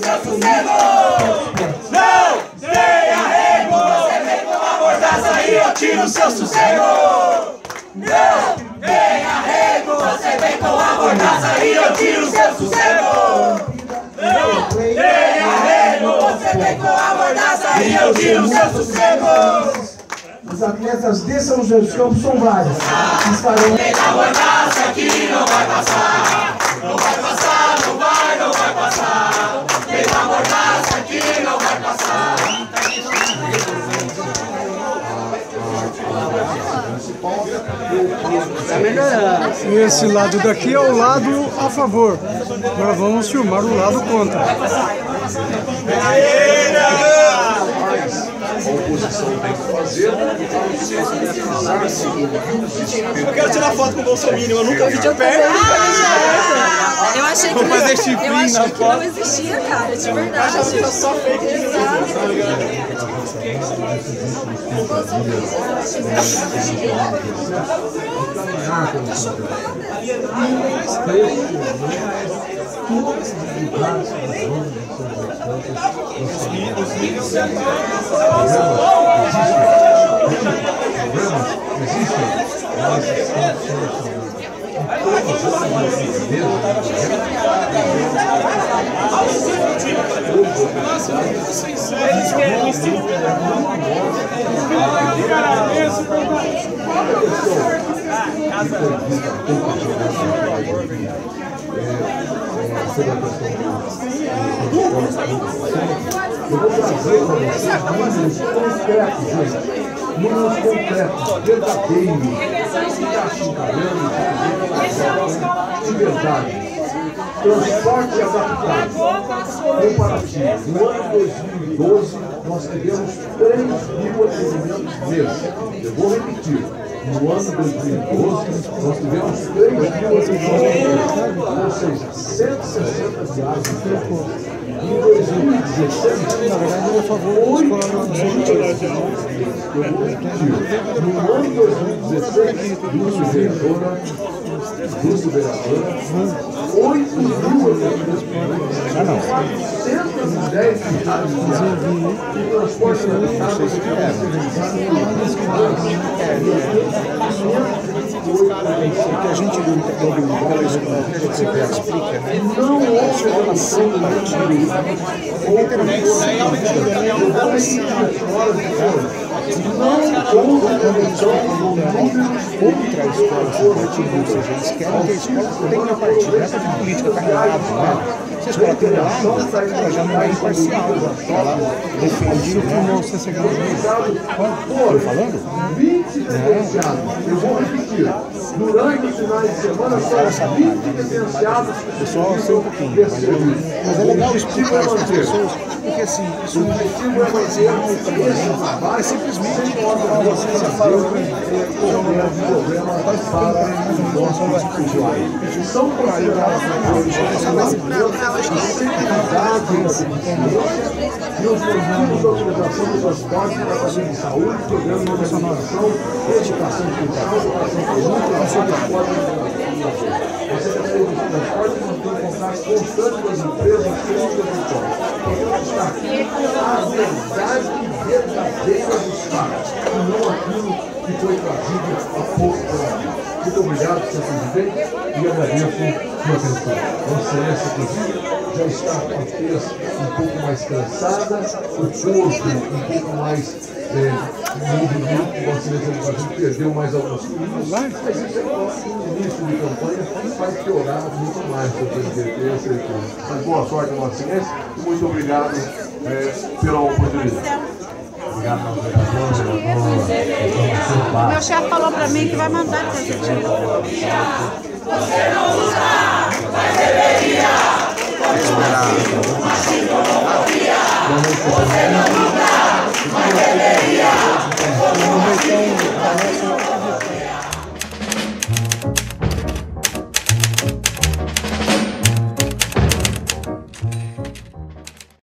seu sossego! Não tenha rego! Você vem com a mordaça e eu tiro o seu sossego! Não tenha rego! Você vem com a mordaça e eu tiro o seu sossego! Não tenha rego! Você vem com a mordaça e eu tiro o seu sossego! Os atletas de São José dos Campos são vários. Estarão... Com a mordaça que não vai passar! Não vai passar, E esse lado daqui é o lado a favor. Agora vamos filmar o lado contra. a oposição tem que fazer. Eu quero tirar foto com o Bolsonaro, eu nunca vi de perto. Eu achei que, Vou fazer eu chifrinho achei na que não existia, cara, de verdade. Achava só fake Eles querem me estilo Eu vou trazer para vocês números concretos, gente. Números concretos, verdadeiros. De verdade. Transporte adaptado. Comparativo. No ano 2012, nós tivemos 3 mil atendimentos mês. Eu vou repetir. No ano 2012, nós tivemos 3 mil atendimentos mês. Ou seja, 160 viagens em 2016, na verdade, é a favor do Eu vou repetir. No ano 2016, Lúcio Vereadora, Lúcio Vereadora, 8 mil Ah, não. 110 reais de transporte adaptado que a gente que você explica, né? não houve evolução do partido. Não número Contra a escola sem partido, ou seja, eles querem que a escola tenha partido, não é política carregada, né? Se a escola tem lado, ela já não é imparcial, ela defende o que não se Estou falando? 20 denunciados. Eu vou repetir. Durante os finais de semana, são 20 denunciados. Pessoal, sei um pouquinho, mas, eu, é legal explicar isso para as pessoas, porque assim, isso não faz mal para ninguém, é simplesmente para você saber São considerados e os motivos da utilização do transporte para fazer de saúde, programa de vacinação, educação cultural, educação física, ação de esporte e A Secretaria de Transporte mantém contato constante com as empresas clínicas do transporte. Porque está aqui a verdade verdadeira dos e não aquilo que foi trazido há pouco aqui. Muito obrigado ter bem e agradeço sua atenção. Vossa Excelência, inclusive, já está com a tez um pouco mais cansada, o corpo um pouco mais é, movimento, Vossa a gente perdeu mais alguns quilos, mas isso é um início de campanha vai piorar muito mais, tenho certeza. Mas boa sorte, Vossa Excelência, e muito obrigado é, pela oportunidade. Vereador, Meu chefe falou pra mim que vai mandar pra gente. Você não usa, mas deveria. Uma xilofobia. Você não usa, mas deveria.